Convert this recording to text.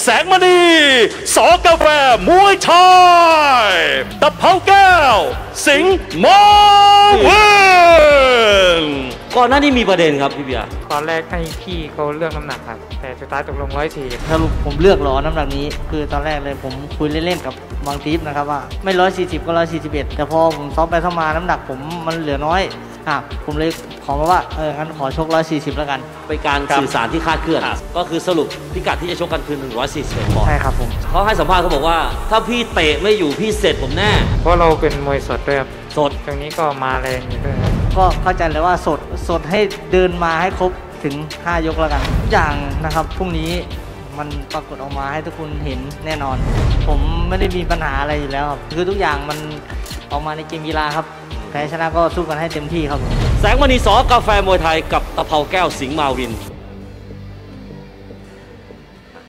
แสงมณีสอกาแฟมวยไทยตะเภาแก้ว สิงห์มอเก่อนหน้านี้มีประเด็นครับพี่เบียร์ตอนแรกให้พี่เขาเลือกน้ำหนักครับ แต่สุดท้ายตกลงร้อยสี่สรุปผมเลือกล้อน้ำหนักนี้ คือตอนแรกเลยผมคุยเล่นๆกับบางทีฟนะครับว่าไม่ร้อยสี่สิบก็ร้อยสี่สิบเอ็ดแต่พอผมซ้อมไปซ้อมมาน้ำหนักผมมันเหลือน้อยอะผมเลยขอมาว่าเอองั้นขอชกร้อยสี่สิบแล้วกันเป็นการสื่อสารที่คลาดเคลื่อน ก็คือสรุปพิกัดที่จะชกกันคือ141ปอนด์ใช่ครับผมเขาให้สัมภาษณ์เขาบอกว่า ถ้าพี่เตะไม่อยู่พี่เสร็จผมแน่เพราะเราเป็นมวยสดด้วยครับ สดตรงนี้ก็มาแรงอยู่ด้วยครับก็เข้าใจเลยว่าสดสดให้เดินมาให้ครบถึง 5 ยกแล้วกันทุกอย่างนะครับพรุ่งนี้มันปรากฏออกมาให้ทุกคนเห็นแน่นอน ผมไม่ได้มีปัญหาอะไรอยู่แล้วครับคือทุกอย่างมันออกมาในเกมกีฬาครับแพ้ชนะก็สู้กันให้เต็มที่ครับผมแสงมณีสอกาแฟมวยไทยกับตะเภาแก้วสิงห์มาวิน